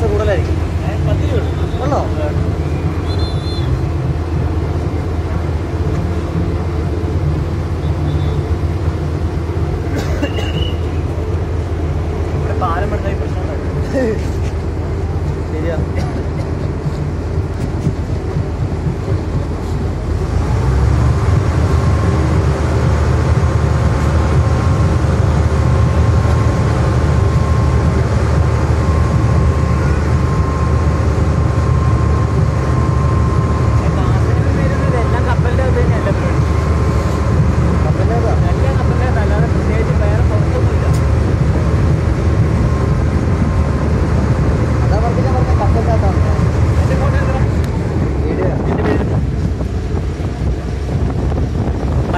പൈസ കൂടുതലായിരിക്കും.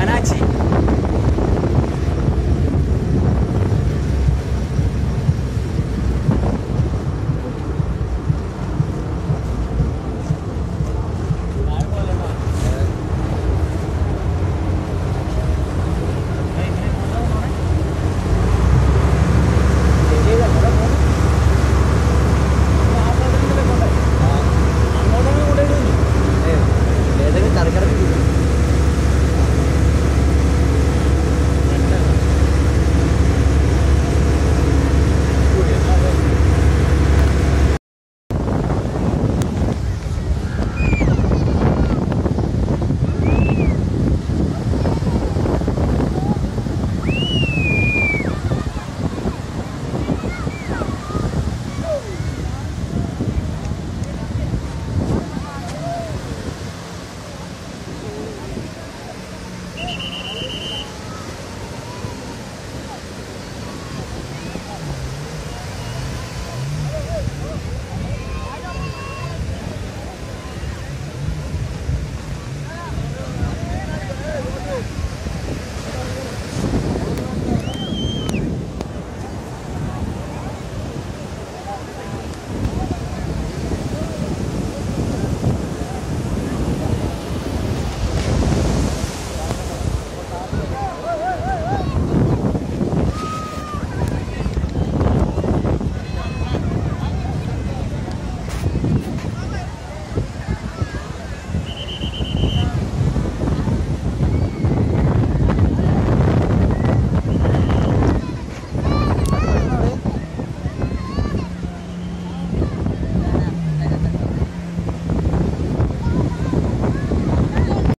Karachi